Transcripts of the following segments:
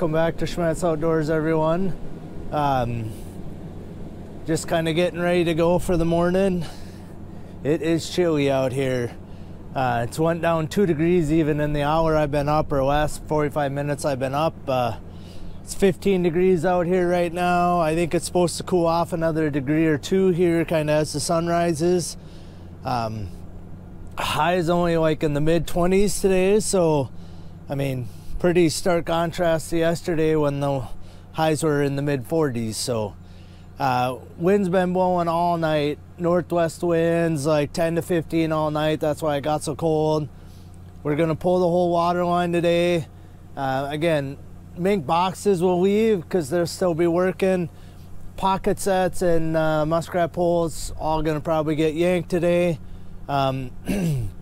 Welcome back to Schmattz Outdoors, everyone. Um, just kind of getting ready to go for the morning. It is chilly out here. Uh, it's went down two degrees even in the hour I've been up, or last 45 minutes I've been up. Uh, it's 15 degrees out here right now. I think it's supposed to cool off another degree or two here, kind of as the sun rises. Um, high is only like in the mid 20s today, so I mean, pretty stark contrast to yesterday when the highs were in the mid 40s. So, uh, wind's been blowing all night. Northwest winds like 10 to 15 all night. That's why it got so cold. We're gonna pull the whole water line today. Uh, again, mink boxes will leave because they'll still be working. Pocket sets and uh, muskrat poles all gonna probably get yanked today. Um,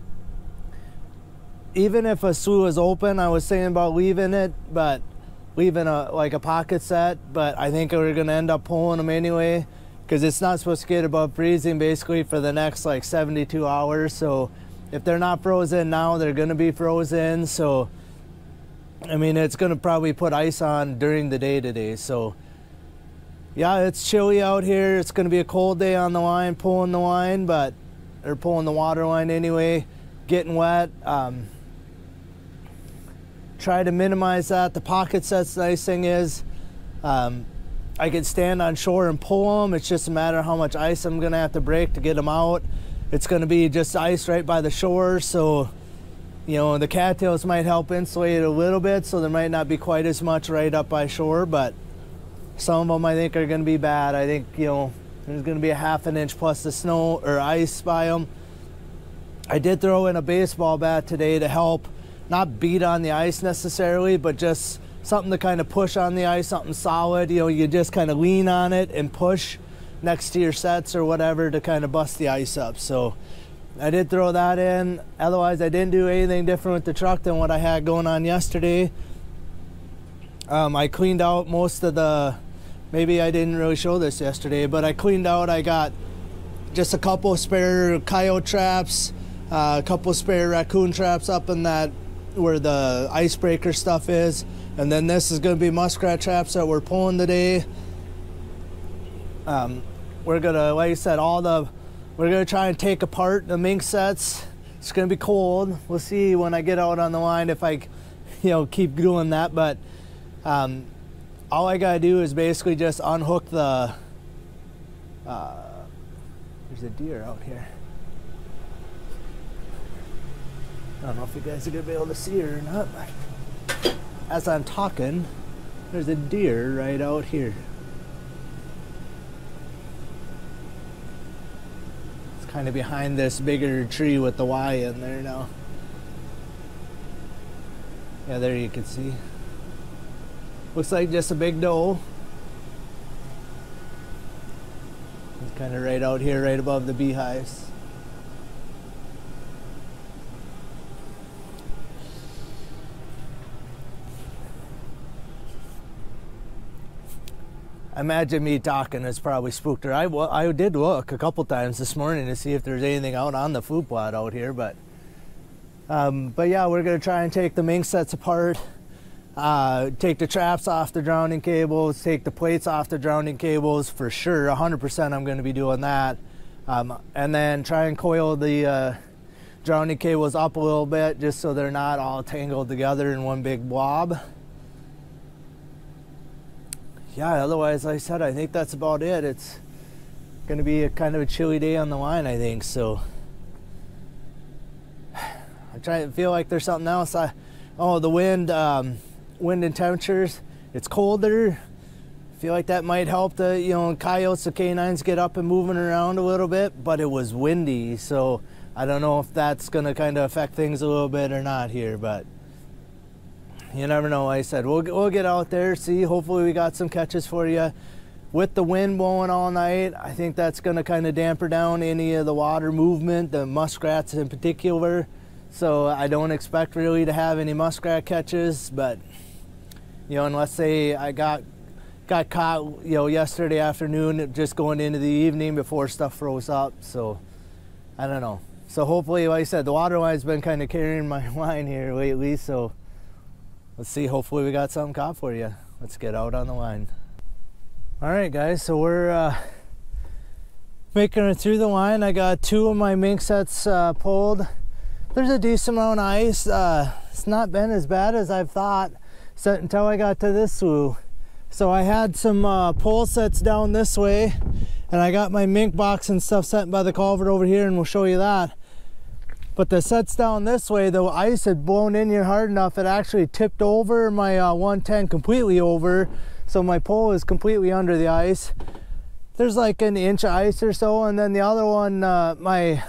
even if a slough is open, I was saying about leaving it, but leaving a like a pocket set. But I think we're gonna end up pulling them anyway because it's not supposed to get above freezing basically for the next like 72 hours. So if they're not frozen now, they're gonna be frozen. So I mean, it's gonna probably put ice on during the day today. So yeah, it's chilly out here. It's gonna be a cold day on the line, pulling the line, but they're pulling the water line anyway, getting wet. Um, try to minimize that. The pocket sets, the nice thing is, um, I can stand on shore and pull them. It's just a matter of how much ice I'm gonna have to break to get them out. It's gonna be just ice right by the shore, so you know the cattails might help insulate it a little bit, so there might not be quite as much right up by shore. But some of them I think are gonna be bad. I think you know there's gonna be a half an inch plus the snow or ice by them. I did throw in a baseball bat today to help not beat on the ice necessarily, but just something to kind of push on the ice, something solid. You know, you just kind of lean on it and push next to your sets or whatever to kind of bust the ice up. So I did throw that in. Otherwise, I didn't do anything different with the truck than what I had going on yesterday. Um, I cleaned out most of the, maybe I didn't really show this yesterday, but I cleaned out, I got just a couple spare coyote traps, uh, a couple spare raccoon traps up in that where the icebreaker stuff is. And then this is going to be muskrat traps that we're pulling today. Um, we're going to, like I said, all the, we're going to try and take apart the mink sets. It's going to be cold. We'll see when I get out on the line if I, you know, keep doing that. But um, all I got to do is basically just unhook the, uh, there's a deer out here. I don't know if you guys are gonna be able to see her or not. As I'm talking, there's a deer right out here. It's kind of behind this bigger tree with the Y in there now. Yeah, there you can see. Looks like just a big doe. It's kind of right out here, right above the beehives. Imagine me talking has probably spooked her. I, I did look a couple times this morning to see if there's anything out on the food plot out here, but um, but yeah, we're gonna try and take the mink sets apart, uh, take the traps off the drowning cables, take the plates off the drowning cables for sure. 100% I'm gonna be doing that, um, and then try and coil the uh, drowning cables up a little bit just so they're not all tangled together in one big blob yeah, otherwise, like I said, I think that's about it. It's going to be a kind of a chilly day on the line, I think. So I try to feel like there's something else. I, oh, the wind, um, wind and temperatures. It's colder. I feel like that might help the you know coyotes, the canines get up and moving around a little bit. But it was windy, so I don't know if that's going to kind of affect things a little bit or not here, but you never know. Like I said, we'll, we'll get out there, see. Hopefully, we got some catches for you. With the wind blowing all night, I think that's going to kind of damper down any of the water movement, the muskrats in particular. So I don't expect really to have any muskrat catches, but you know, unless say I got got caught, you know, yesterday afternoon, just going into the evening before stuff froze up. So I don't know. So hopefully, like I said, the water line's been kind of carrying my line here lately. So let's see. Hopefully, we got something caught for you. Let's get out on the line. All right, guys. So we're uh, making it through the line. I got two of my mink sets uh, pulled. There's a decent amount of ice. Uh, it's not been as bad as I've thought until I got to this slough. So I had some uh, pole sets down this way and I got my mink box and stuff set by the culvert over here and we'll show you that. But the sets down this way, the ice had blown in here hard enough, it actually tipped over my uh, 110 completely over. So my pole is completely under the ice. There's like an inch of ice or so. And then the other one, uh, my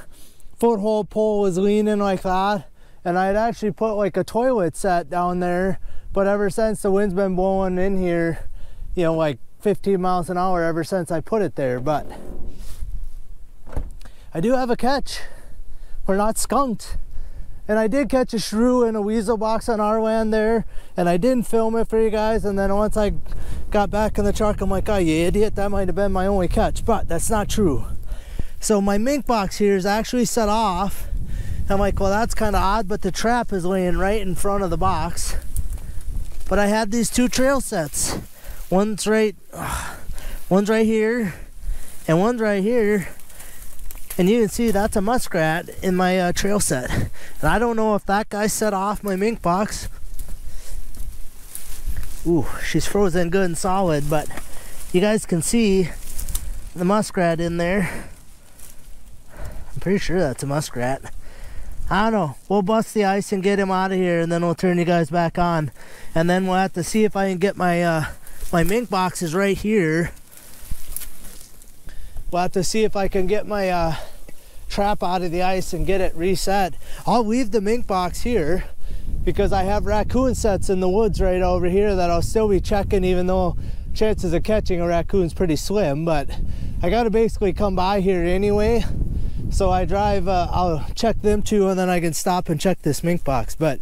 foothold pole was leaning like that. And I had actually put like a toilet set down there. But ever since the wind's been blowing in here, you know, like 15 miles an hour ever since I put it there. But I do have a catch. We're not skunked. And I did catch a shrew in a weasel box on our land there, and I didn't film it for you guys. And then once I got back in the truck, I'm like, oh, you idiot, that might have been my only catch. But that's not true. So my mink box here is actually set off. I'm like, well, that's kind of odd, but the trap is laying right in front of the box. But I had these two trail sets. One's right, one's right here, and one's right here. And you can see that's a muskrat in my uh, trail set. And I don't know if that guy set off my mink box. Ooh, she's frozen good and solid, but you guys can see the muskrat in there. I'm pretty sure that's a muskrat. I don't know. We'll bust the ice and get him out of here, and then we'll turn you guys back on. And then we'll have to see if I can get my uh, my mink boxes right here. We'll have to see if I can get my uh, trap out of the ice and get it reset. I'll leave the mink box here because I have raccoon sets in the woods right over here that I'll still be checking even though chances of catching a raccoon's pretty slim. But I got to basically come by here anyway so I drive, uh, I'll check them too, and then I can stop and check this mink box. But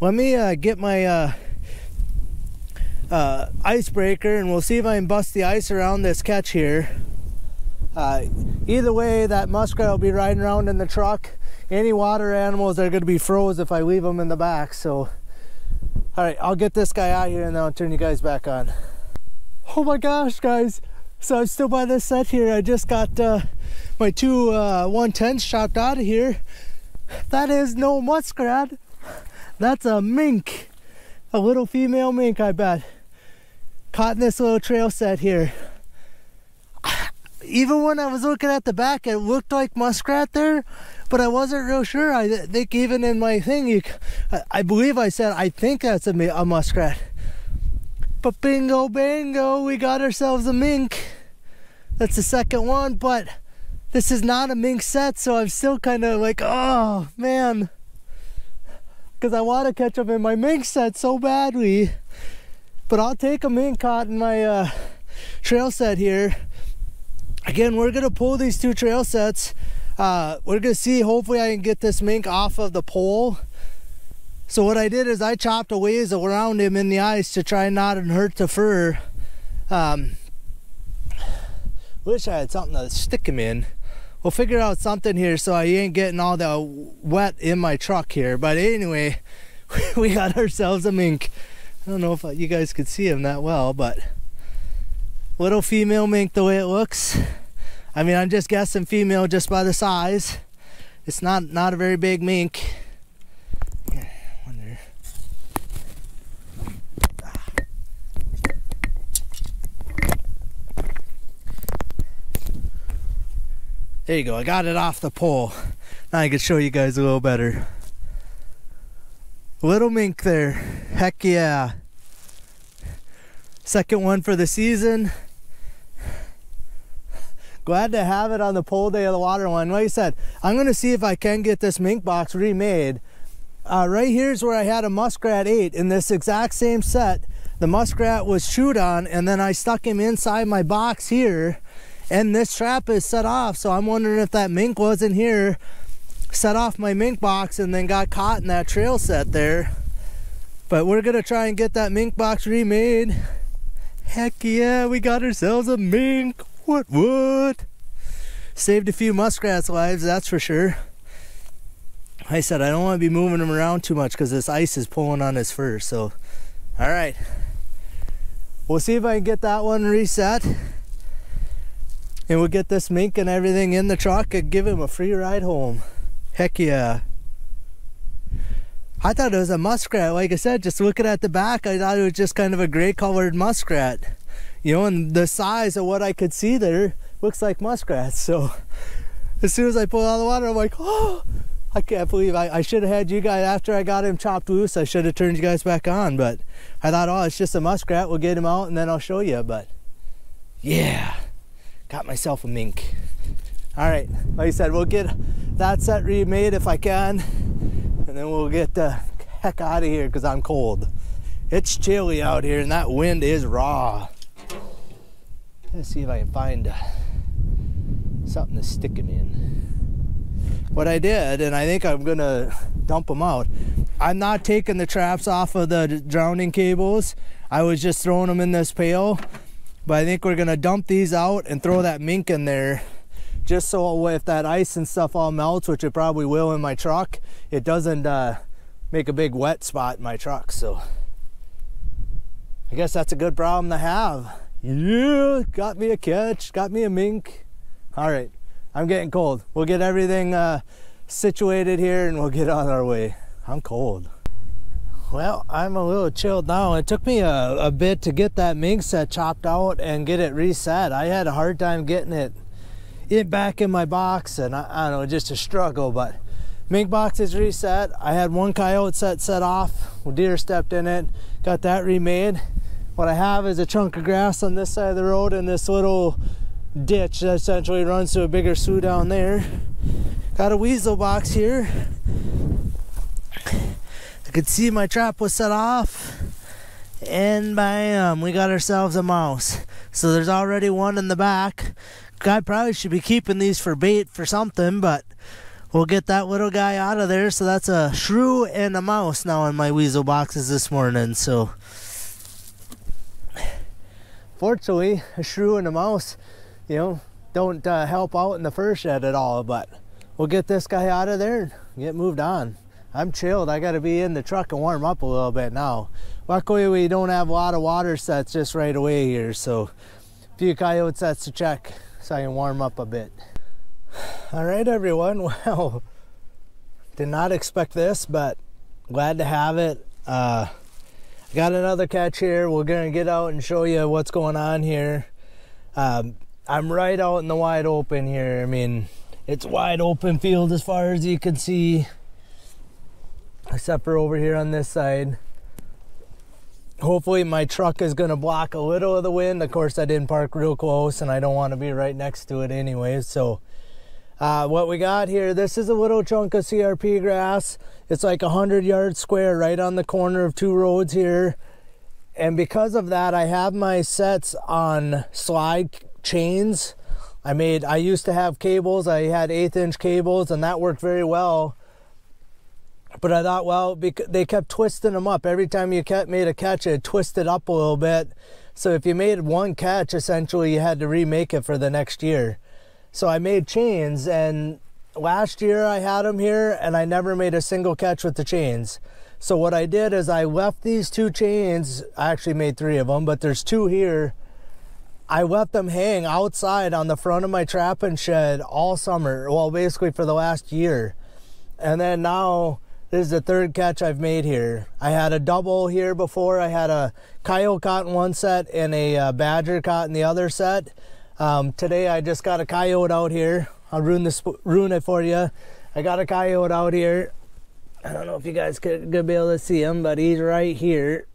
let me uh, get my uh, uh icebreaker and we'll see if I can bust the ice around this catch here. Uh, either way, that muskrat will be riding around in the truck. Any water animals are going to be froze if I leave them in the back. So, all right, I'll get this guy out here and then I'll turn you guys back on. Oh my gosh, guys. So I'm still by this set here. I just got uh, my two uh, 110s chopped out of here. That is no muskrat. That's a mink. A little female mink, I bet. Caught in this little trail set here. Even when I was looking at the back, it looked like muskrat there, but I wasn't real sure. I think even in my thing, you, I believe I said, I think that's a, a muskrat. But bingo, bingo, we got ourselves a mink. That's the second one, but this is not a mink set, so I'm still kind of like, oh man. Because I want to catch up in my mink set so badly. But I'll take a mink caught in my uh, trail set here. Again, we're to pull these two trail sets. Uh, we're to see, hopefully I can get this mink off of the pole. So what I did is I chopped a ways around him in the ice to try not and hurt the fur. Um, wish I had something to stick him in we'll figure out something here so I ain't getting all the wet in my truck here. But anyway, we got ourselves a mink. I don't know if you guys could see him that well, but little female mink the way it looks. I mean, I'm just guessing female just by the size. It's not not a very big mink. There you go, I got it off the pole. Now I can show you guys a little better. Little mink there, heck yeah. Second one for the season. Glad to have it on the pole day of the water one. Like I said, I'm gonna see if I can get this mink box remade. Uh, right here's where I had a muskrat 8 in this exact same set. The muskrat was chewed on and then I stuck him inside my box here and this trap is set off so i'm wondering if that mink wasn't here set off my mink box and then got caught in that trail set there but we're gonna try and get that mink box remade heck yeah we got ourselves a mink what what saved a few muskrats lives that's for sure I said I don't want to be moving him around too much because this ice is pulling on his fur so All right. We'll see if I can get that one reset. And we'll get this mink and everything in the truck and give him a free ride home. Heck yeah. I thought it was a muskrat. Like I said, just looking at the back, I thought it was just kind of a gray colored muskrat. You know, and the size of what I could see there looks like muskrats. So as soon as I pull out of the water, I'm like, oh, I can't believe I, I should have had you guys after I got him chopped loose. I should have turned you guys back on, but I thought, oh, it's just a muskrat. We'll get him out and then I'll show you. But yeah, got myself a mink. All right, like I said, we'll get that set remade if I can, and then we'll get the heck out of here because I'm cold. It's chilly out here and that wind is raw. Let's see if I can find uh, something to stick them in. What I did, and I think I'm gonna dump them out. I'm not taking the traps off of the drowning cables. I was just throwing them in this pail. But I think we're gonna dump these out and throw that mink in there just so if that ice and stuff all melts, which it probably will in my truck, it doesn't uh, make a big wet spot in my truck. So I guess that's a good problem to have. Yeah, got me a catch, got me a mink. All right, I'm getting cold. We'll get everything uh, situated here and we'll get on our way. I'm cold. Well, I'm a little chilled now. It took me a, a bit to get that mink set chopped out and get it reset. I had a hard time getting it it back in my box and I, I don't know, just a struggle, but mink box is reset. I had one coyote set set off, deer stepped in it, got that remade. What I have is a chunk of grass on this side of the road and this little ditch that essentially runs to a bigger slough down there. Got a weasel box here. I could see my trap was set off. And bam, we got ourselves a mouse. So there's already one in the back. Guy probably should be keeping these for bait for something, but we'll get that little guy out of there. So that's a shrew and a mouse now in my weasel boxes this morning. So fortunately, a shrew and a mouse, you know, don't uh, help out in the fur shed at all. But we'll get this guy out of there and get moved on. I'm chilled. I got to be in the truck and warm up a little bit now. Luckily, we don't have a lot of water sets just right away here, so a few coyote sets to check so I can warm up a bit. All right, everyone. Well, did not expect this, but glad to have it. Uh, got another catch here. We're gonna get out and show you what's going on here. Um, I'm right out in the wide open here. I mean, it's wide open field as far as you can see, except for over here on this side. Hopefully my truck is gonna block a little of the wind. Of course, I didn't park real close and I don't wanna be right next to it anyway. So uh, what we got here, this is a little chunk of CRP grass. It's like a 100 yard square right on the corner of two roads here. And because of that, I have my sets on slide chains. I made, I used to have cables. I had eighth inch cables and that worked very well. But I thought, well, they kept twisting them up. Every time you kept, made a catch, it twisted up a little bit. So if you made one catch, essentially you had to remake it for the next year. So I made chains and last year I had them here and I never made a single catch with the chains. So what I did is I left these two chains, I actually made three of them, but there's two here. I left them hang outside on the front of my trapping shed all summer, well, basically for the last year. And then now, this is the third catch I've made here. I had a double here before. I had a coyote caught in one set and a uh, badger caught in the other set. Um, today I just got a coyote out here. I'll ruin this, ruin it for you. I got a coyote out here. I don't know if you guys could, could be able to see him, but he's right here.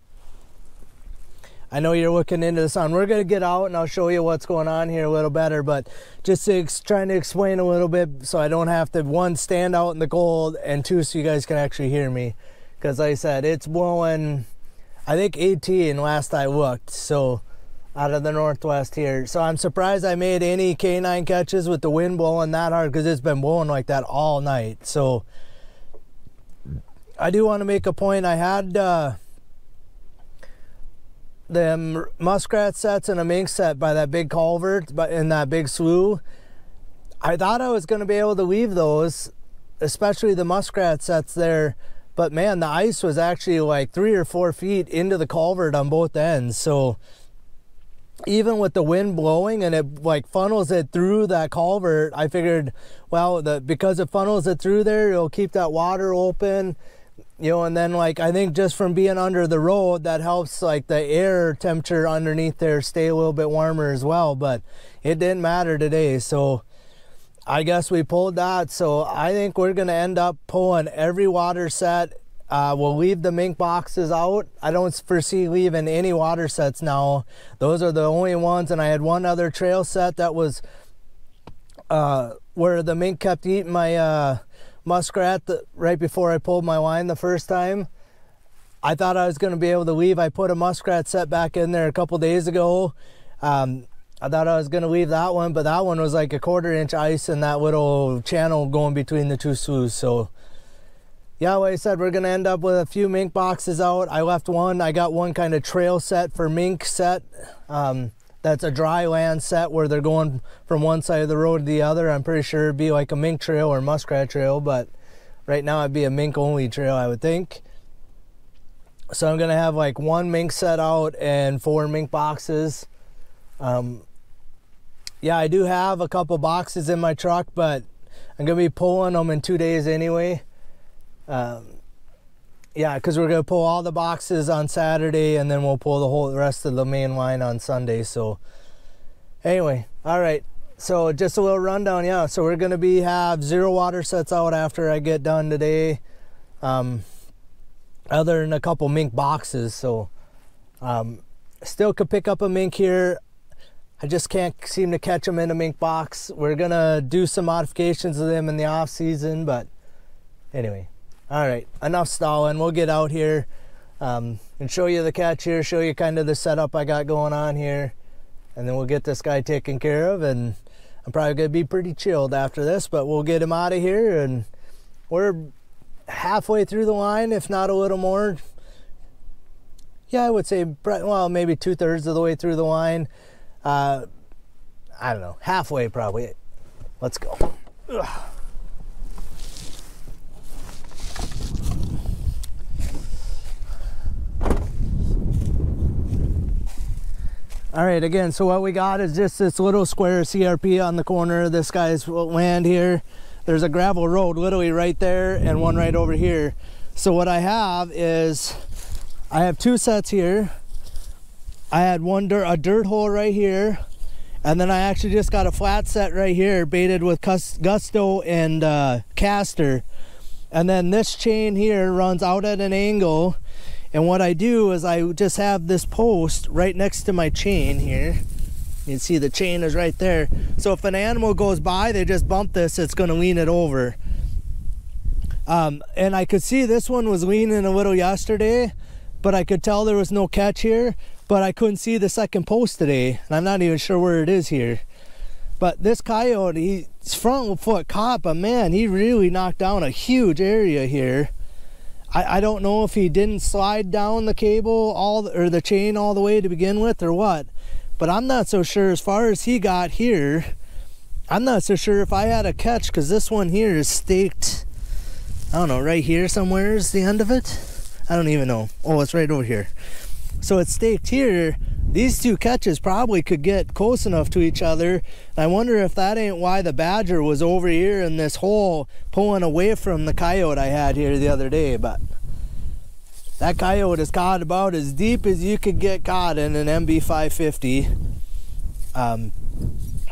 I know you're looking into the sun. We're gonna get out and I'll show you what's going on here a little better, but just to trying to explain a little bit so I don't have to one stand out in the cold and two so you guys can actually hear me. Because like I said, it's blowing, I think 18 last I looked. So out of the northwest here. So I'm surprised I made any canine catches with the wind blowing that hard because it's been blowing like that all night. So I do want to make a point. I had uh, muskrat sets and a mink set by that big culvert but in that big slough. I thought I was going to be able to leave those, especially the muskrat sets there but man, the ice was actually like three or four feet into the culvert on both ends. So even with the wind blowing and it like funnels it through that culvert, I figured, well, the because it funnels it through there, it'll keep that water open you know and then like i think just from being under the road that helps like the air temperature underneath there stay a little bit warmer as well but it didn't matter today. So i guess we pulled that. So i think we're going to end up pulling every water set uh, we'll leave the mink boxes out i don't foresee leaving any water sets now those are the only ones and i had one other trail set that was uh, where the mink kept eating my uh, muskrat the, right before I pulled my line the first time. I thought I was going to be able to leave. I put a muskrat set back in there a couple days ago. Um, I thought I was going to leave that one, but that one was like a quarter inch ice in that little channel going between the two sloughs. So, I said, we're to end up with a few mink boxes out. I left one. I got one kind of trail set for mink set. Um, that's a dry land set where they're going from one side of the road to the other. I'm pretty sure it'd be like a mink trail or muskrat trail, but right now it'd be a mink only trail, I would think. So I'm gonna have like one mink set out and four mink boxes. Um, yeah, I do have a couple boxes in my truck, but I'm gonna be pulling them in two days anyway. Um, yeah, because we're gonna pull all the boxes on Saturday, and then we'll pull the whole rest of the main line on Sunday. So, anyway, all right. So just a little rundown, yeah. So we're gonna be have zero water sets out after I get done today, um, other than a couple mink boxes. So, um, still could pick up a mink here. I just can't seem to catch them in a mink box. We're gonna do some modifications of them in the off season, but anyway. All right, enough stalling. We'll get out here um, and show you the catch here, show you kind of the setup I got going on here. And then we'll get this guy taken care of. And I'm probably going to be pretty chilled after this, but we'll get him out of here. And we're halfway through the line, if not a little more. Yeah, I would say, well, maybe two thirds of the way through the line. Uh, I don't know, halfway probably. Let's go. Ugh. All right, again, so what we got is just this little square CRP on the corner this guy's land here. There's a gravel road literally right there and one right over here. So what I have is, I have two sets here. I had one dirt, a dirt hole right here. And then I actually just got a flat set right here baited with gusto and uh, castor. And then this chain here runs out at an angle and what I do is I just have this post right next to my chain here. You can see the chain is right there. So if an animal goes by, they just bump this, it's gonna lean it over. Um, and I could see this one was leaning a little yesterday, but I could tell there was no catch here, but I couldn't see the second post today. And I'm not even sure where it is here. But this coyote, he's front foot caught, but man, he really knocked down a huge area here. I, I don't know if he didn't slide down the cable all or the chain all the way to begin with or what, but I'm not so sure as far as he got here. I'm not so sure if I had a catch because this one here is staked. I don't know, right here somewhere is the end of it. I don't even know. Oh, it's right over here. So it's staked here these two catches probably could get close enough to each other. I wonder if that ain't why the badger was over here in this hole pulling away from the coyote I had here the other day. But that coyote is caught about as deep as you could get caught in an MB550. Um,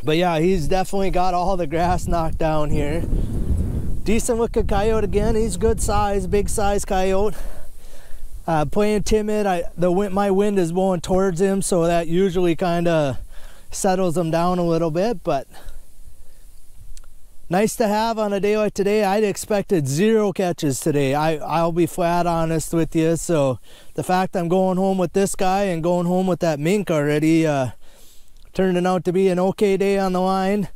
but yeah, he's definitely got all the grass knocked down here. Decent looking coyote again. He's good size, big size coyote uh, playing timid. I the wind, my wind is blowing towards him, so that usually kind of settles him down a little bit. But nice to have on a day like today. I'd expected zero catches today. I I'll be flat honest with you. So the fact I'm going home with this guy and going home with that mink already, uh, turning out to be an okay day on the line.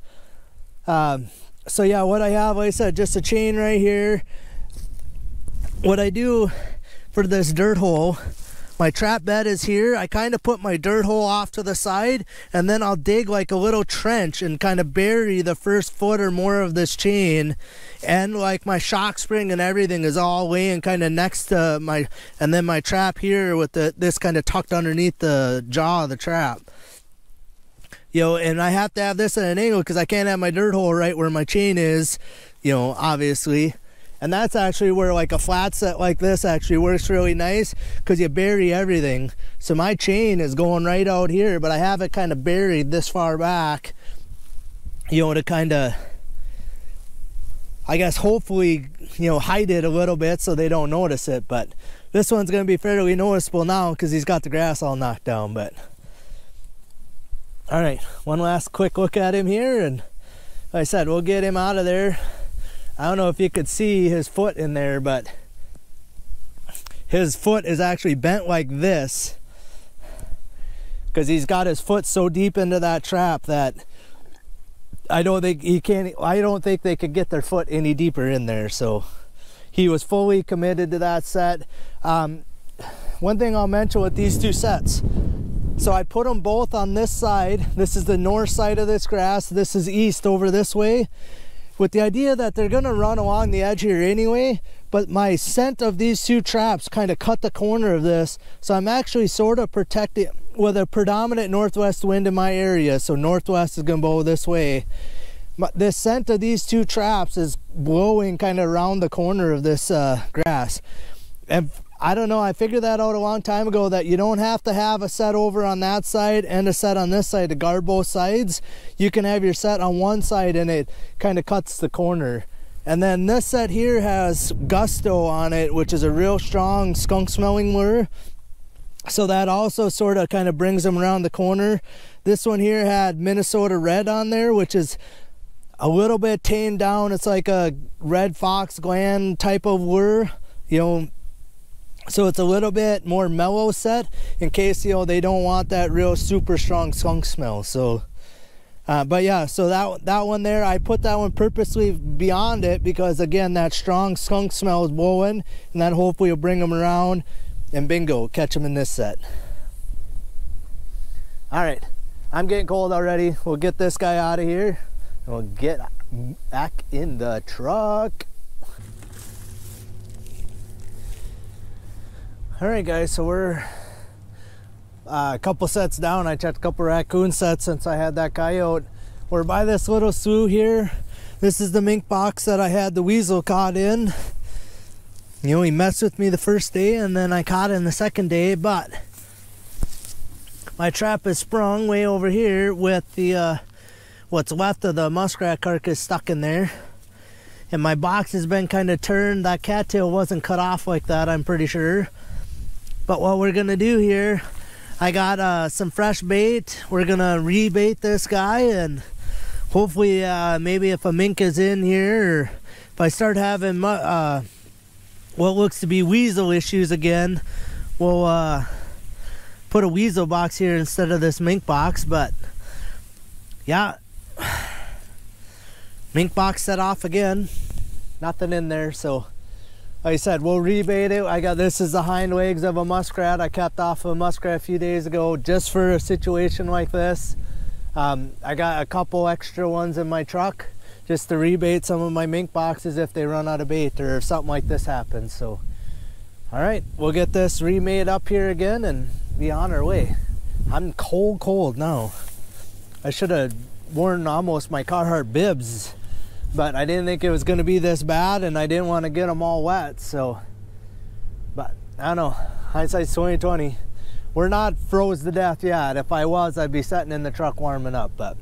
Um, so yeah, what I have, like I said, just a chain right here. What I do for this dirt hole my trap bed is here. I kind of put my dirt hole off to the side and then I'll dig like a little trench and kind of bury the first foot or more of this chain. And like my shock spring and everything is all laying kind of next to my, and then my trap here with the this kind of tucked underneath the jaw of the trap you know, and I have to have this at an angle because I can't have my dirt hole right where my chain is, you know, obviously. And that's actually where like a flat set like this actually works really nice because you bury everything. So my chain is going right out here, but I have it kind of buried this far back, you know, to kind of, I guess, hopefully, you know, hide it a little bit so they don't notice it. But this one's going to be fairly noticeable now because he's got the grass all knocked down. But all right, one last quick look at him here, and like I said, we'll get him out of there. I don't know if you could see his foot in there, but his foot is actually bent like this because he's got his foot so deep into that trap that I don't think he can't. I don't think they could get their foot any deeper in there. So he was fully committed to that set. Um, one thing I'll mention with these two sets so I put them both on this side. This is the north side of this grass. This is east over this way with the idea that they're gonna run along the edge here anyway, but my scent of these two traps kind of cut the corner of this. So I'm actually sort of protected with a predominant northwest wind in my area. So northwest is gonna blow this way. The scent of these two traps is blowing kind of around the corner of this uh, grass. And I don't know. I figured that out a long time ago that you don't have to have a set over on that side and a set on this side to guard both sides. You can have your set on one side and it kind of cuts the corner. And then this set here has Gusto on it, which is a real strong skunk smelling lure. So that also sort of kind of brings them around the corner. This one here had Minnesota Red on there, which is a little bit tamed down. It's like a red fox gland type of lure. You know, so it's a little bit more mellow set in case you know they don't want that real super strong skunk smell so uh, but yeah so that that one there I put that one purposely beyond it because again that strong skunk smell is blowing and that hopefully will bring them around and bingo catch them in this set. All right I'm getting cold already. We'll get this guy out of here and we'll get back in the truck All right, guys, so we're uh, a couple sets down. I checked a couple raccoon sets since I had that coyote. We're by this little slough here. This is the mink box that I had the weasel caught in. You know, he messed with me the first day and then I caught him the second day, but my trap is sprung way over here with the uh, what's left of the muskrat carcass stuck in there. And my box has been kind of turned. That cattail wasn't cut off like that, I'm pretty sure. But what we're gonna do here, I got uh, some fresh bait. We're gonna rebait this guy and hopefully uh, maybe if a mink is in here or if I start having uh, what looks to be weasel issues again, we'll uh, put a weasel box here instead of this mink box. But yeah, mink box set off again. Nothing in there, so I said, we'll rebait it. I got this is the hind legs of a muskrat. I kept off a muskrat a few days ago just for a situation like this. Um, I got a couple extra ones in my truck just to rebait some of my mink boxes if they run out of bait or if something like this happens. So, all right, we'll get this remade up here again and be on our way. I'm cold, cold now. I should have worn almost my Carhartt bibs but I didn't think it was going to be this bad and I didn't want to get them all wet so but I don't know. Hindsight's 2020 we're not froze to death yet. If I was I'd be sitting in the truck warming up but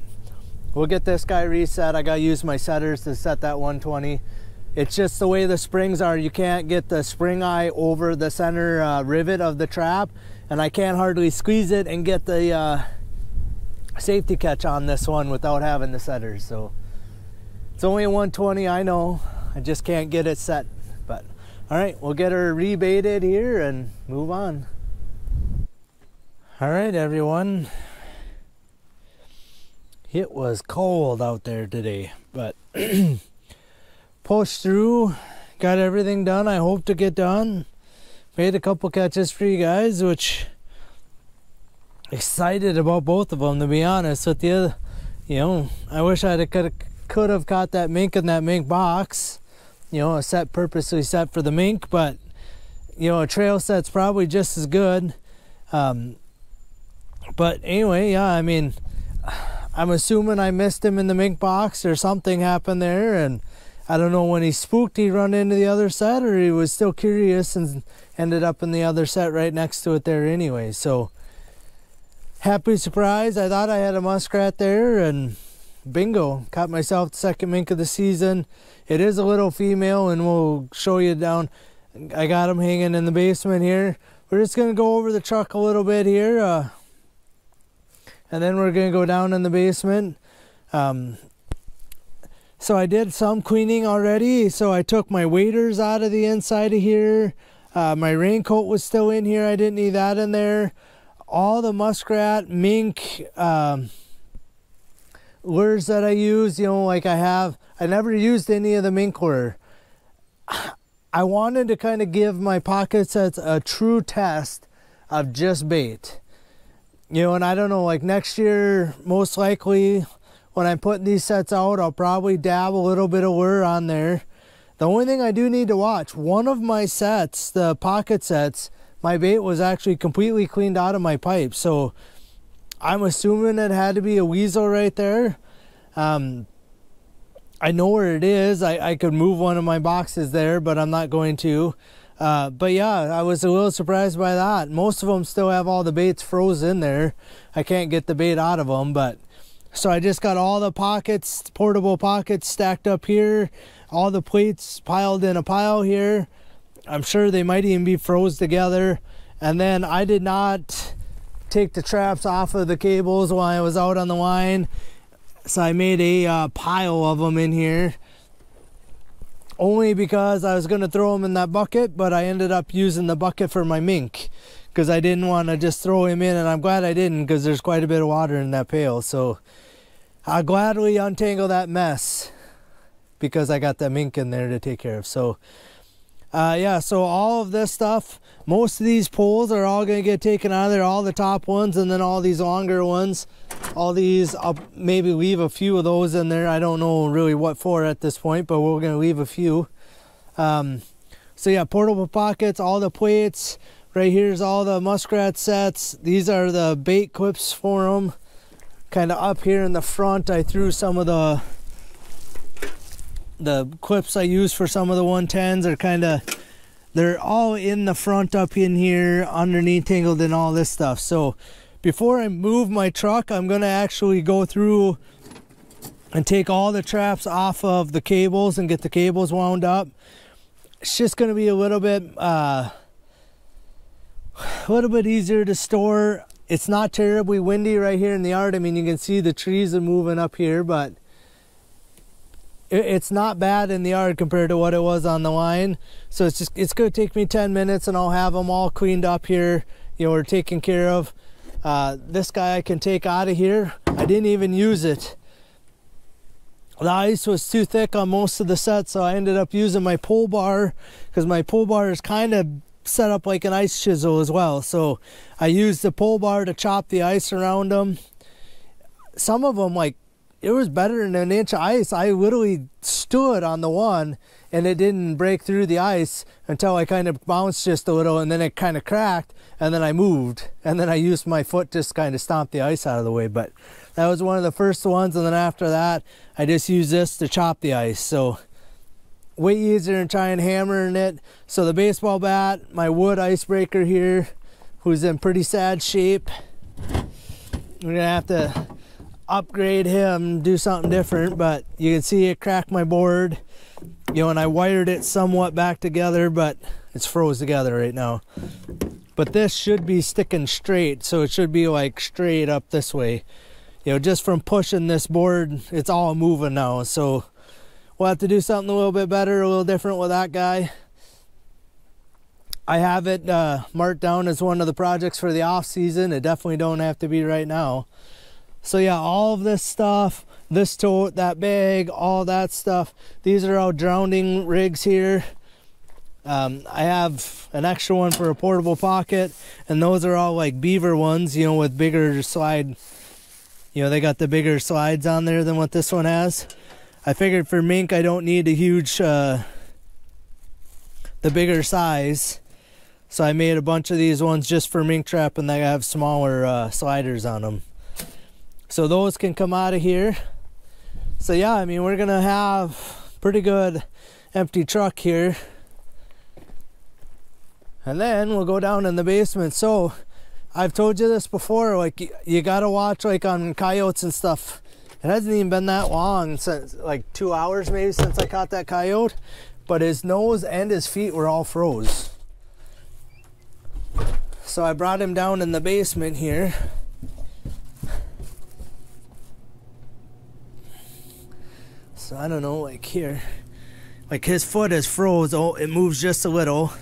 we'll get this guy reset. I gotta use my setters to set that 120 it's just the way the springs are. You can't get the spring eye over the center uh, rivet of the trap and I can't hardly squeeze it and get the uh, safety catch on this one without having the setters so it's only a 120, I know. I just can't get it set. But all right, we'll get her rebaited here and move on. All right, everyone. It was cold out there today, but pushed through, got everything done I hope to get done. made a couple catches for you guys, which excited about both of them to be honest with you. You know, I wish I could could have caught that mink in that mink box. You know, a set purposely set for the mink, but you know, a trail set's probably just as good. Um, but anyway, yeah, I mean, I'm assuming I missed him in the mink box or something happened there, and I don't know when he spooked, he run into the other set, or he was still curious and ended up in the other set right next to it there anyway. So happy surprise! I thought I had a muskrat there, and bingo, caught myself the second mink of the season. It is a little female, and we'll show you down. I got him hanging in the basement here. We're just gonna go over the truck a little bit here. Uh, and then we're gonna go down in the basement. Um, so I did some cleaning already. So I took my waders out of the inside of here. Uh, my raincoat was still in here. I didn't need that in there. All the muskrat, mink um, lures that I use, you know, like I have, I never used any of the mink lure. I wanted to kind of give my pocket sets a true test of just bait you know, and I don't know, like next year, most likely when I'm putting these sets out, I'll probably dab a little bit of lure on there. The only thing I do need to watch, one of my sets, the pocket sets, my bait was actually completely cleaned out of my pipe. So I'm assuming it had to be a weasel right there. Um, I know where it is. I, I could move one of my boxes there, but I'm not going to. Uh, but yeah, I was a little surprised by that. Most of them still have all the baits frozen in there. I can't get the bait out of them, but so I just got all the pockets, portable pockets stacked up here, all the plates piled in a pile here. I'm sure they might even be froze together. And then I did not take the traps off of the cables while I was out on the line. So I made a uh, pile of them in here only because I was going to throw them in that bucket, but I ended up using the bucket for my mink because I didn't want to just throw him in, and I'm glad I didn't because there's quite a bit of water in that pail. So I'll gladly untangle that mess because I got that mink in there to take care of. So uh, yeah, so all of this stuff, most of these poles are all going to get taken out of there, all the top ones, and then all these longer ones. All these, I'll maybe leave a few of those in there. I don't know really what for at this point, but we're going to leave a few. Um, so yeah, portable pockets, all the plates. Right here's all the muskrat sets. These are the bait clips for them. Kind of up here in the front, I threw some of the the clips I use for some of the 110s are kind of they're all in the front up in here underneath tangled and all this stuff. So before I move my truck I'm gonna actually go through and take all the traps off of the cables and get the cables wound up. It's just gonna be a little bit uh, a little bit easier to store. It's not terribly windy right here in the yard. I mean you can see the trees are moving up here but it's not bad in the yard compared to what it was on the line. So it's just it's to take me 10 minutes and I'll have them all cleaned up here. You know, we're taken care of. Uh, this guy I can take out of here. I didn't even use it. The ice was too thick on most of the set, so I ended up using my pull bar because my pull bar is kind of set up like an ice chisel as well. So I used the pull bar to chop the ice around them. Some of them like it was better than an inch of ice. I literally stood on the one and it didn't break through the ice until I kind of bounced just a little and then it kind of cracked and then I moved and then I used my foot just kind of stomp the ice out of the way. But that was one of the first ones and then after that I just used this to chop the ice. So way easier than trying hammering it. So the baseball bat, my wood icebreaker here, who's in pretty sad shape. We're gonna have to upgrade him, do something different, but you can see it cracked my board. You know, and I wired it somewhat back together, but it's froze together right now. But this should be sticking straight, so it should be like straight up this way. You know, just from pushing this board, it's all moving now. So we'll have to do something a little bit better, a little different with that guy. I have it uh, marked down as one of the projects for the off season. It definitely don't have to be right now. So yeah, all of this stuff, this tote, that bag, all that stuff. These are all drowning rigs here. Um, I have an extra one for a portable pocket, and those are all like beaver ones, you know, with bigger slide. You know, they got the bigger slides on there than what this one has. I figured for mink, I don't need a huge, uh, the bigger size. So I made a bunch of these ones just for mink trap, and they have smaller uh, sliders on them. So those can come out of here. So yeah, I mean, we're gonna have pretty good empty truck here. And then we'll go down in the basement. So I've told you this before, like you, gotta watch like on coyotes and stuff. It hasn't even been that long since like two hours maybe since I caught that coyote, but his nose and his feet were all froze. So I brought him down in the basement here. So I don't know, like here, like his foot is froze. Oh, it moves just a little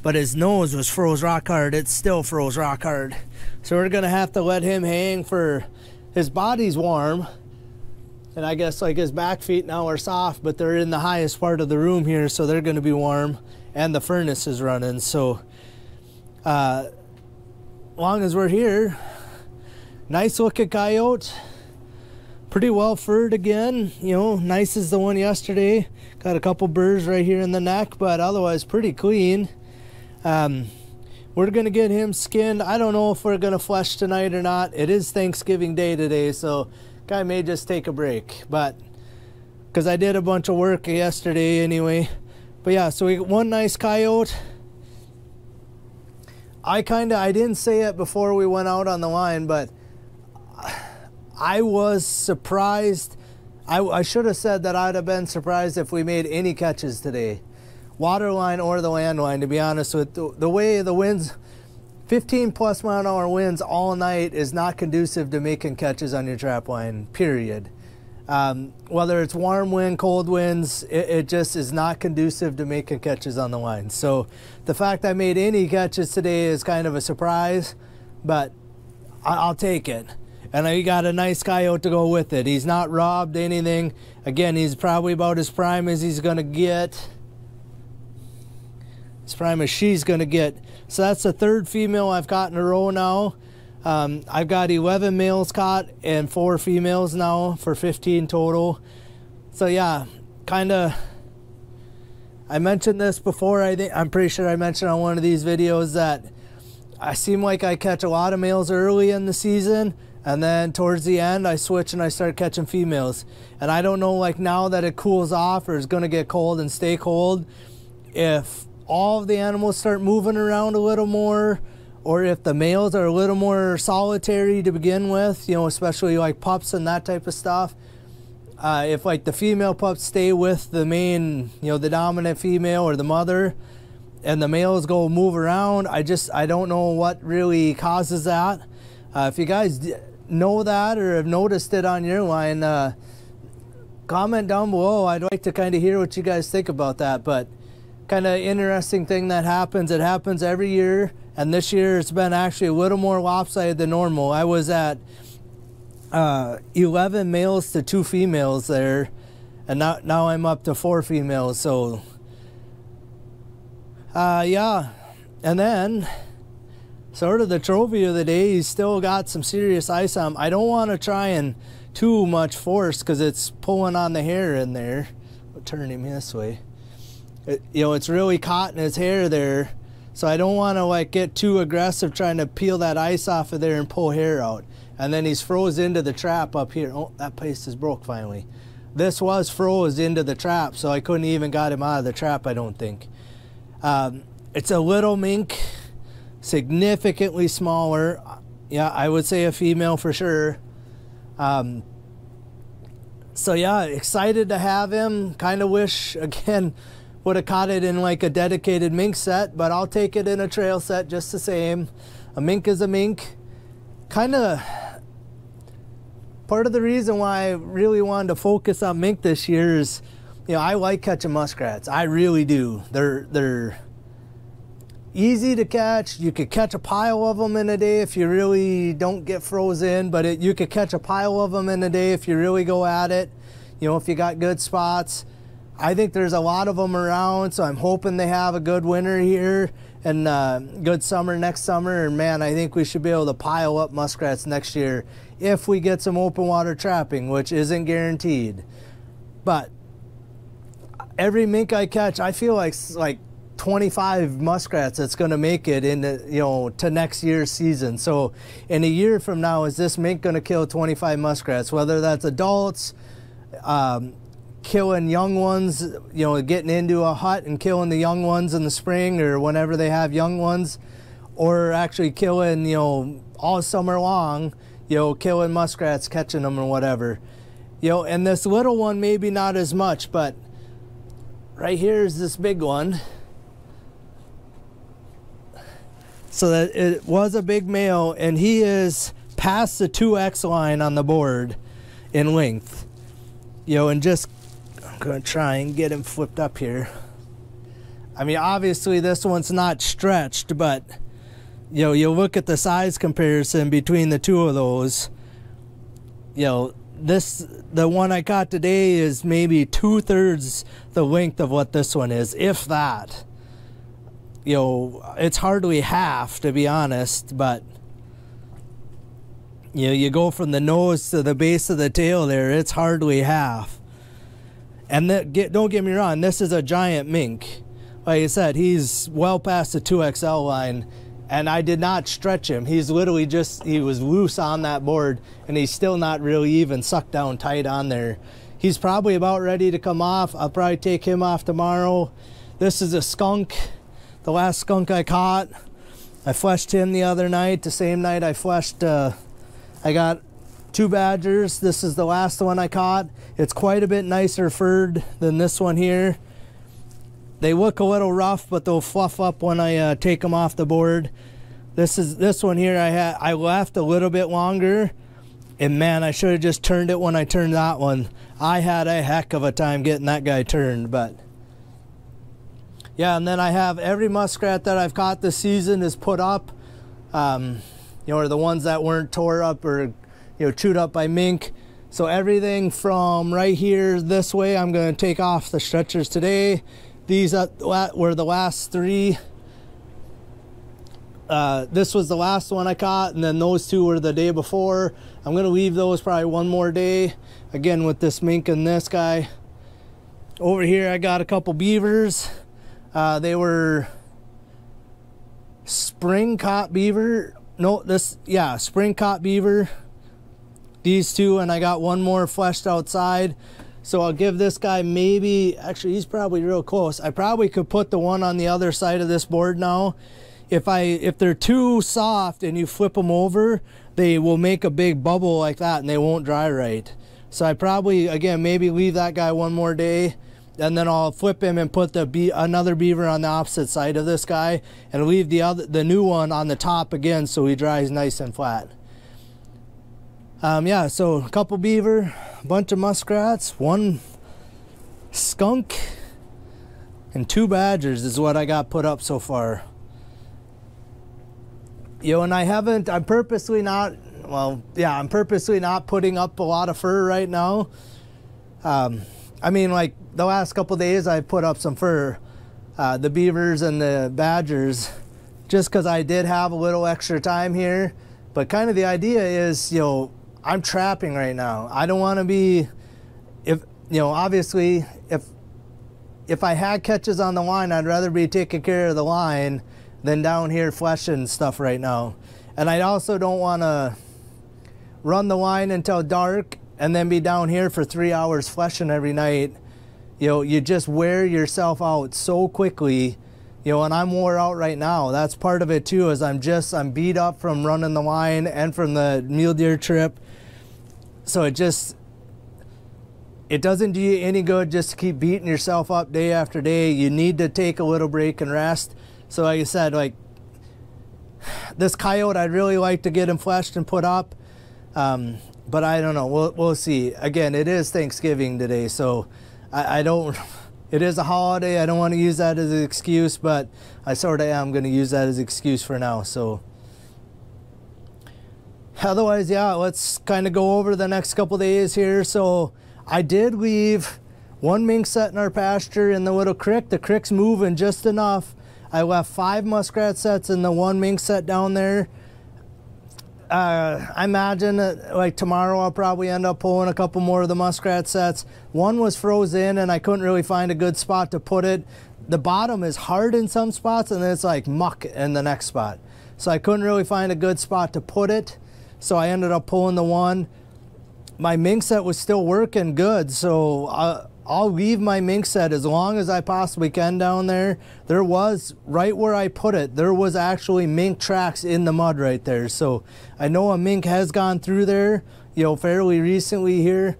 but his nose was froze rock hard. It still froze rock hard. So we're gonna have to let him hang for his body's warm. And I guess like his back feet now are soft, but they're in the highest part of the room here, so they're gonna be warm. And the furnace is running. So uh long as we're here, nice looking coyote. Pretty well furred again, you know, nice as the one yesterday. Got a couple burrs right here in the neck, but otherwise pretty clean. Um, we're gonna get him skinned. I don't know if we're gonna flesh tonight or not. It is Thanksgiving Day today, so guy may just take a break. But because I did a bunch of work yesterday anyway. But yeah, so we got one nice coyote. I kind of I didn't say it before we went out on the line, but I was surprised. I, I should have said that I'd have been surprised if we made any catches today waterline or the landline. to be honest with the, the way the winds 15 plus mile an hour winds all night is not conducive to making catches on your trap line, period. Um, whether it's warm wind, cold winds, it, it, just is not conducive to making catches on the line. So the fact I made any catches today is kind of a surprise, but I, will take it. And I got a nice coyote to go with it. He's not robbed anything. Again, he's probably about as prime as he's to get as prime as she's to get. So that's the third female I've got in a row now. Um, I've got 11 males caught and four females now for 15 total. So yeah, kind of. I mentioned this before. I think I'm pretty sure I mentioned on one of these videos that I seem like I catch a lot of males early in the season, and then towards the end I switch and I start catching females. And I don't know, like now that it cools off or is going to get cold and stay cold, if all of the animals start moving around a little more or if the males are a little more solitary to begin with, you know, especially like pups and that type of stuff. Uh, if like the female pups stay with the main, you know, the dominant female or the mother, and the males go move around, I just I don't know what really causes that. Uh, if you guys know that or have noticed it on your line, uh, comment down below. I'd like to kind of hear what you guys think about that, but kind of interesting thing that happens. It happens every year, and this year it's been actually a little more lopsided than normal. I was at uh, 11 males to two females there, and now, now I'm up to four females. So, uh, yeah. And then, sort of the trophy of the day, he's still got some serious ice on him. I don't want to try and too much force because it's pulling on the hair in there. I'll turn him this way it, you know, it's really caught in his hair there. So I don't want to like get too aggressive trying to peel that ice off of there and pull hair out. And then he's froze into the trap up here. Oh, that paste is broke finally. This was froze into the trap, so I couldn't even got him out of the trap, I don't think. Um, it's a little mink, significantly smaller. Yeah, I would say a female for sure. Um, so yeah, excited to have him. Kind of wish, again, would have caught it in like a dedicated mink set, but I'll take it in a trail set just the same. A mink is a mink. Kind of part of the reason why I really wanted to focus on mink this year is, you know, I like catching muskrats. I really do. They're they're easy to catch. You could catch a pile of them in a day if you really don't get frozen, but it, you could catch a pile of them in a day if you really go at it. You know, if you got good spots. I think there's a lot of them around, so I'm hoping they have a good winter here and uh, good summer next summer. And man, I think we should be able to pile up muskrats next year if we get some open water trapping, which isn't guaranteed. But every mink I catch, I feel like like 25 muskrats that's going to make it in the, you know to next year's season. So in a year from now, is this mink going to kill 25 muskrats? Whether that's adults, um, killing young ones, you know, getting into a hut and killing the young ones in the spring or whenever they have young ones, or actually killing, you know, all summer long, you know, killing muskrats, catching them or whatever. You know, and this little one maybe not as much, but right here is this big one. So that it was a big male and he is past the 2x line on the board in length. You know, and just I'm gonna try and get him flipped up here. I mean, obviously this one's not stretched, but you know, you look at the size comparison between the two of those. You know, this the one I got today is maybe two thirds the length of what this one is, if that. You know, it's hardly half to be honest, but you know, you go from the nose to the base of the tail there, it's hardly half. And that, get, don't get me wrong, this is a giant mink. Like I said, he's well past the 2XL line, and I did not stretch him. He's literally just, he was loose on that board, and he's still not really even sucked down tight on there. He's probably about ready to come off. I'll probably take him off tomorrow. This is a skunk, the last skunk I caught. I fleshed him the other night, the same night I fleshed, uh, I got two badgers. This is the last one I caught. It's quite a bit nicer furred than this one here. They look a little rough, but they'll fluff up when I uh, take them off the board. This is this one here. I had I left a little bit longer, and man, I should have just turned it when I turned that one. I had a heck of a time getting that guy turned, but yeah. And then I have every muskrat that I've caught this season is put up. Um, you know, or the ones that weren't tore up or you know, chewed up by mink. So everything from right here this way, I'm going to take off the stretchers today. These were the last three. Uh, this was the last one I caught, and then those two were the day before. I'm going to leave those probably one more day. Again, with this mink and this guy. Over here, I got a couple beavers. Uh, they were spring caught beaver. No, this, yeah, spring caught beaver these two and I got one more fleshed outside. So I'll give this guy maybe, actually he's probably real close. I probably could put the one on the other side of this board now. If I if they're too soft and you flip them over, they will make a big bubble like that and they won't dry right. So I probably, again, maybe leave that guy one more day and then I'll flip him and put the be another beaver on the opposite side of this guy and leave the other the new one on the top again so he dries nice and flat. Um, yeah, so a couple beaver, a bunch of muskrats, one skunk, and two badgers is what I got put up so far. You know, and I haven't, I'm purposely not, well, yeah, I'm purposely not putting up a lot of fur right now. Um, I mean, like the last couple days, I put up some fur, uh, the beavers and the badgers, just because I did have a little extra time here. But kind of the idea is, you know, I'm trapping right now. I don't want to be, if you know, obviously, if if I had catches on the line, I'd rather be taking care of the line than down here fleshing stuff right now. And I also don't want to run the line until dark and then be down here for three hours fleshing every night. You know, you just wear yourself out so quickly you know, and I'm wore out right now. That's part of it too, is I'm just, I'm beat up from running the line and from the mule deer trip. So it just, it doesn't do you any good just to keep beating yourself up day after day. You need to take a little break and rest. So like I said, like this coyote, I'd really like to get him fleshed and put up. Um, but I don't know. We'll, we'll see. Again, it is Thanksgiving today, so I, I don't it is a holiday. I don't want to use that as an excuse, but I sort of am going to use that as an excuse for now. So otherwise, yeah, let's kind of go over the next couple days here. So I did leave one mink set in our pasture in the little creek. The creek's moving just enough. I left five muskrat sets and the one mink set down there. Uh, I imagine that like tomorrow I'll probably end up pulling a couple more of the muskrat sets. One was frozen and I couldn't really find a good spot to put it. The bottom is hard in some spots and then it's like muck in the next spot. So I couldn't really find a good spot to put it. So I ended up pulling the one. My mink set was still working good, so uh, I'll leave my mink set as long as I possibly can down there. There was, right where I put it, there was actually mink tracks in the mud right there. So I know a mink has gone through there, you know, fairly recently here.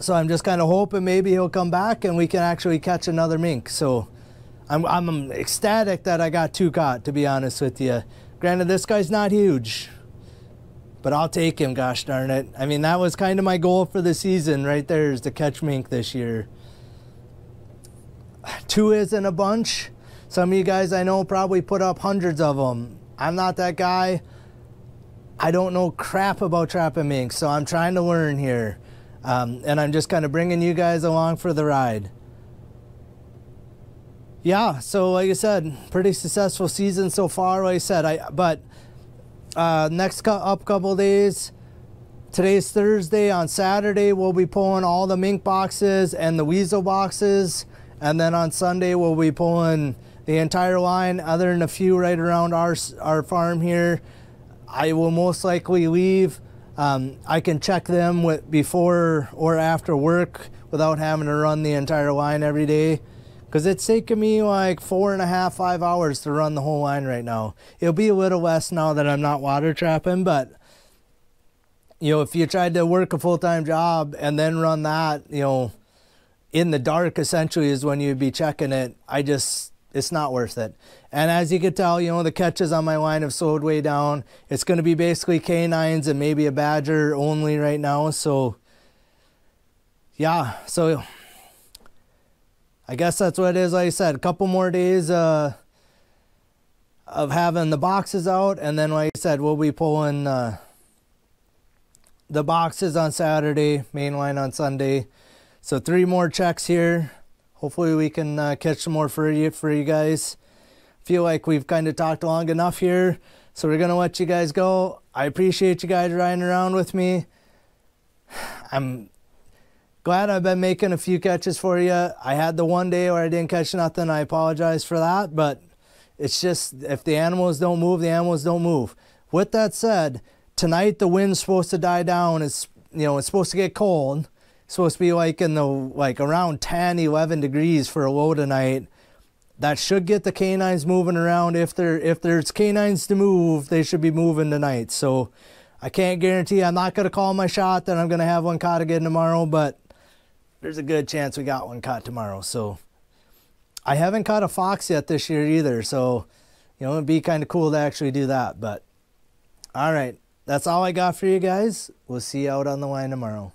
So I'm just kind of hoping maybe he'll come back and we can actually catch another mink. So I'm, I'm ecstatic that I got two caught, to be honest with you. Granted, this guy's not huge but I'll take him, gosh darn it. I mean, that was kind of my goal for the season right there is to catch mink this year. Two isn't a bunch. Some of you guys I know probably put up hundreds of them. I'm not that guy. I don't know crap about trapping mink, so I'm trying to learn here. Um, and I'm just kind of bringing you guys along for the ride. Yeah, so like I said, pretty successful season so far. Like I said, I but uh, next up couple days, today's Thursday. On Saturday, we'll be pulling all the mink boxes and the weasel boxes. And then on Sunday, we'll be pulling the entire line, other than a few right around our, our farm here. I will most likely leave. Um, I can check them with before or after work without having to run the entire line every day because it's taking me like four and a half, five hours to run the whole line right now. It'll be a little less now that I'm not water trapping, but you know, if you tried to work a full-time job and then run that, you know, in the dark essentially is when you'd be checking it. I just, it's not worth it. And as you can tell, you know, the catches on my line have slowed way down. It's going to be basically canines and maybe a badger only right now. So yeah, so I guess that's what it is. Like I said, a couple more days uh, of having the boxes out, and then like I said, we'll be pulling uh, the boxes on Saturday, mainline on Sunday. So three more checks here. Hopefully we can uh, catch some more for you for you guys. Feel like we've kind of talked long enough here, so we're gonna let you guys go. I appreciate you guys riding around with me. I'm glad I've been making a few catches for you. I had the one day where I didn't catch nothing. I apologize for that, but it's just if the animals don't move, the animals don't move. With that said, tonight the wind's supposed to die down. It's you know it's supposed to get cold. It's supposed to be like in the like around 10, 11 degrees for a low tonight. That should get the canines moving around. If there if there's canines to move, they should be moving tonight. So I can't guarantee I'm not gonna call my shot that I'm gonna have one caught again tomorrow, but there's a good chance we got one caught tomorrow. So I haven't caught a fox yet this year either. So, you know, it'd be kind of cool to actually do that. But all right, that's all I got for you guys. We'll see you out on the line tomorrow.